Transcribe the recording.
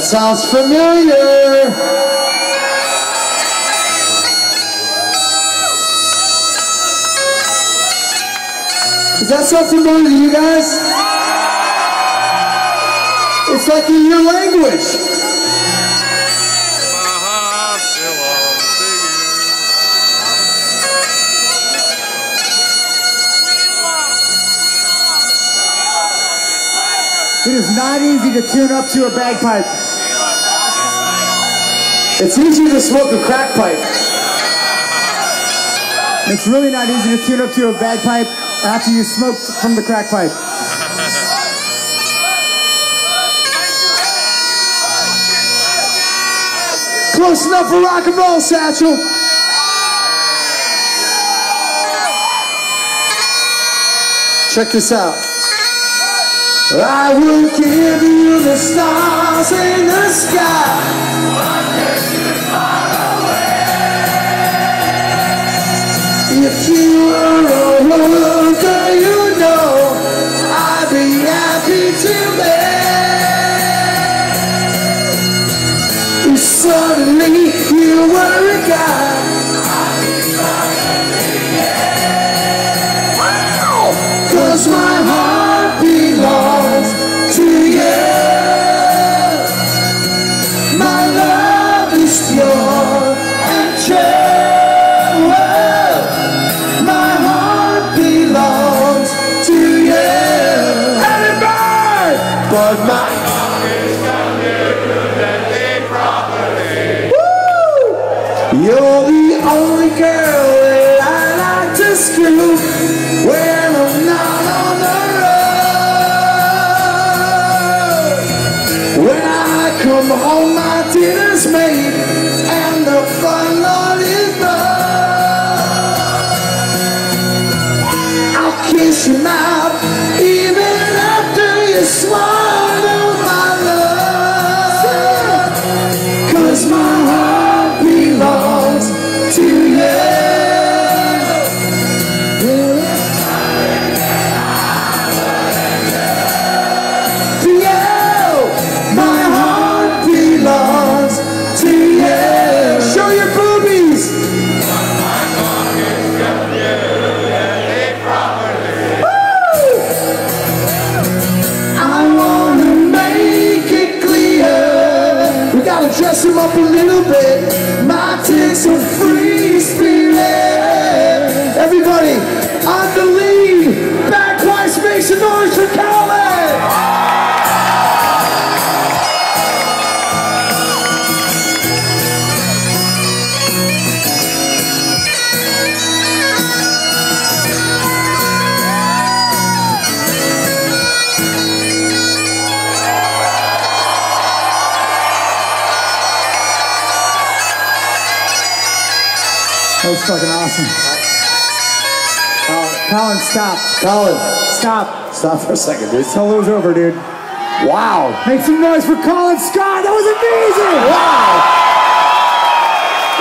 That sounds familiar. Does that sound familiar to you guys? It's like in your language. It is not easy to tune up to a bagpipe. It's easy to smoke a crack pipe. It's really not easy to tune up to a bagpipe after you smoked from the crack pipe. Close enough for rock and roll, Satchel. Check this out. I will give you the stars in the sky. Were You're the only girl that I like to screw when I'm not on the road. When I come home, my dinner's made and the fun Lord is done. I'll kiss your mouth even after you swallow him up a little bit. My tits are free spirit. That was fucking awesome. Uh, Colin, stop. Colin, Stop. stop for a second, dude. Solo's over, dude. Wow. Make some noise for Colin Scott. That was amazing. Wow.